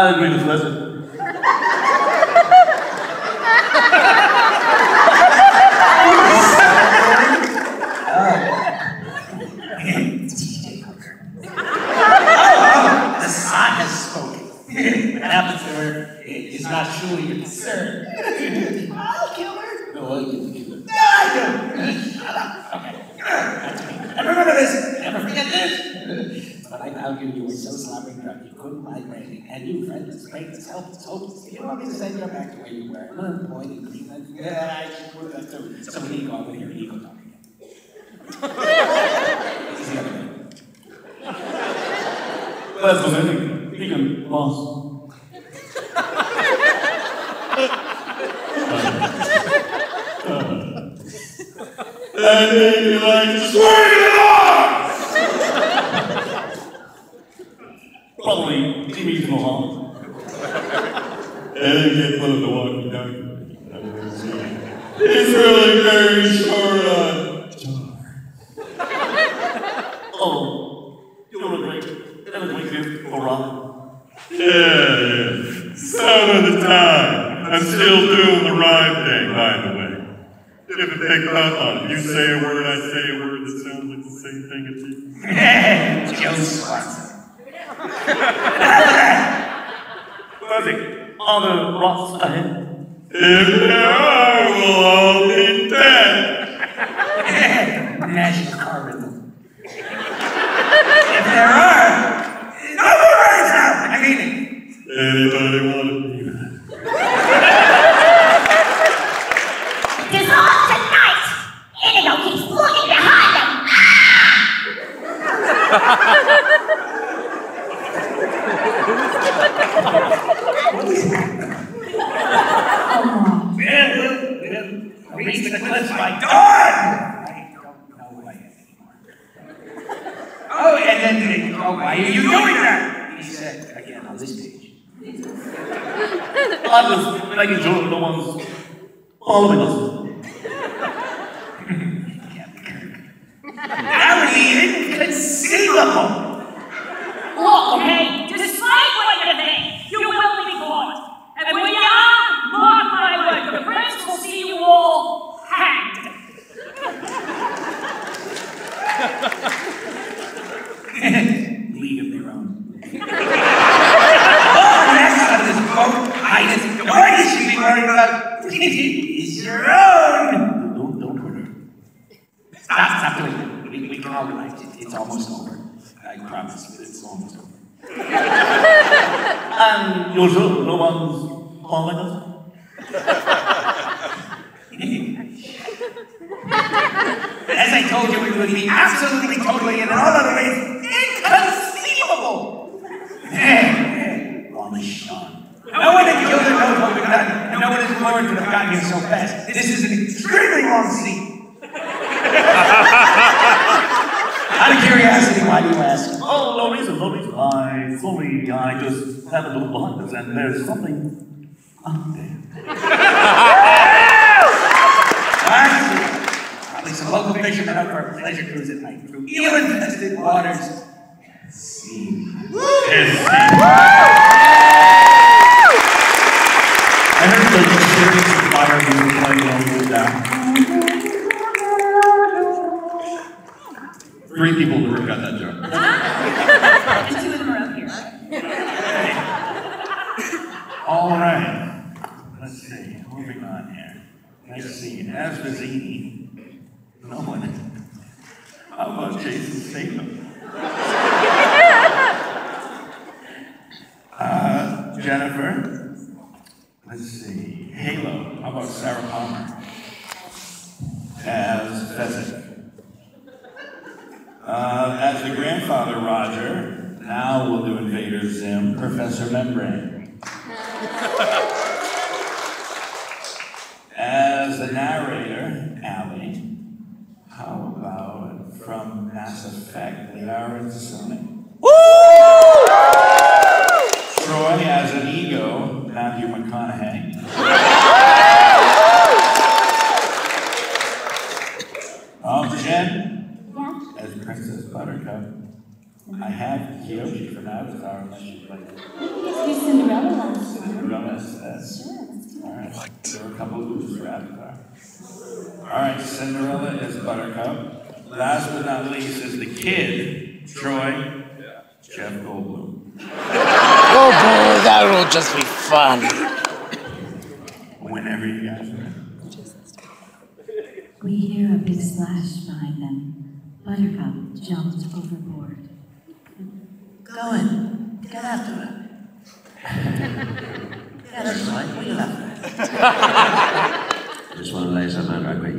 I agree with Leslie. Is not truly your. I'll kill her. I to kill her. I don't. Okay. And remember this. Never forget this. But I now knew you were so slapping drunk you couldn't lie anything. And you, friend, this great, this help, this hope. You want me to send you back to where you were. Unemployed and clean. Yeah, I should put that too. So we need to go over here. Ego talking. Easy other way. That's what I think. He can boss. And then you like to swing it off! Probably Jimmy's Mohammed. And then get one of the walkie talkie. He's really very short on Oh, you look like, you look like this, Orion. Yeah, yeah. Some of the time. I'm still doing the rhyme thing, by the way. If it pick up on it. You say a word, I say a word that sounds like the same thing as you. Joe Swanson. Perfect. On the rocks ahead. If there are, we'll all be dead. National car rhythm. if there are, no more words now. I mean it. Anybody want to be that? Dissolve tonight! Inigo keeps looking behind him! Well, well, well, reach by dawn. I don't know anymore. Oh, and then, oh, why are you doing that? He said, again on this page. I was making sure no one's following us. That would be inconceivable despite what you think, you will be caught. And when you are, mark my word, the prince will see you all hanged. League of their own. oh, that's of this boat. I just, you should be worried about is your own. Don't, don't hurt her. Stop, stop doing it. We, we can organize it. It's almost over. I promise you, it's almost over. And you're sure no one's following us? As I told you, it would be absolutely, totally, and in all other ways, inconceivable. Only Sean. No one had killed what we've done. No one has learned to have gotten here so fast. This is an extremely long scene. Out of curiosity, why do you ask? Oh, no reason, no reason. I sorry, I just happened a look behind us and there's something out there. Some local fishermen out for a pleasure cruise at night through eel-infested waters. Scene. I heard the serious fire you were playing while you were down. Three people would have got that joke. And two of them are up here. All right. Let's see. Moving on here. Next scene. As Vizzini. No one. How about Jason Statham? Uh, Jennifer. Let's see. Halo. How about Sarah Palmer? As Fezzik. Uh, as the grandfather, Roger. Now we'll do Invader Zim, Professor Membrane. As the narrator, Allie, how about from Mass Effect, Liara T'Soni? Troy as Inigo, Matthew McConaughey. Oh, Jen, Yeah? as Princess Buttercup, I have Kyoshi from Avatar, unless you'd like to. Let's Cinderella last time. Cinderella, that's, Sure, let's do all it. right. There are a couple of moves for Avatar. All right, Cinderella is Buttercup. Last but not least is the kid, Troy, Jeff Goldblum. Oh boy, that'll just be fun. Whenever you guys are. We hear a big splash behind them. Buttercup jumped overboard. Go in. Get after it. Get it, Mike. What are you laughing at? Just want to lay something right quick.